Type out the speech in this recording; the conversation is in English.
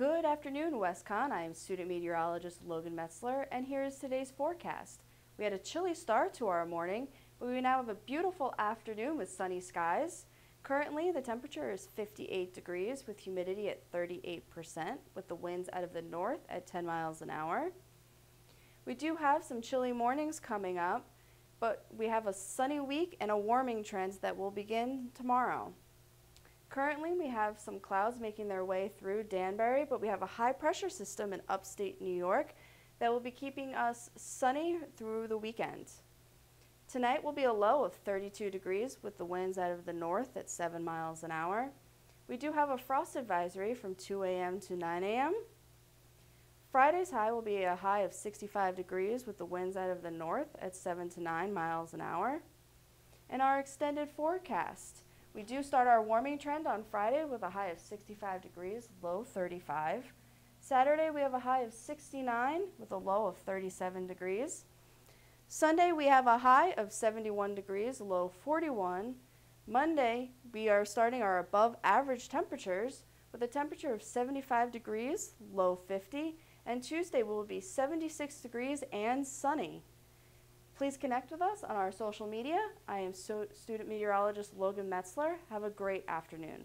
Good afternoon, WestConn. I am student meteorologist Logan Metzler, and here is today's forecast. We had a chilly start to our morning, but we now have a beautiful afternoon with sunny skies. Currently, the temperature is 58 degrees with humidity at 38%, with the winds out of the north at 10 miles an hour. We do have some chilly mornings coming up, but we have a sunny week and a warming trend that will begin tomorrow. Currently, we have some clouds making their way through Danbury, but we have a high pressure system in upstate New York that will be keeping us sunny through the weekend. Tonight will be a low of 32 degrees with the winds out of the north at 7 miles an hour. We do have a frost advisory from 2 a.m. to 9 a.m. Friday's high will be a high of 65 degrees with the winds out of the north at 7 to 9 miles an hour. And our extended forecast. We do start our warming trend on Friday with a high of 65 degrees, low 35. Saturday we have a high of 69 with a low of 37 degrees. Sunday we have a high of 71 degrees, low 41. Monday we are starting our above average temperatures with a temperature of 75 degrees, low 50. And Tuesday will be 76 degrees and sunny. Please connect with us on our social media. I am so student meteorologist Logan Metzler. Have a great afternoon.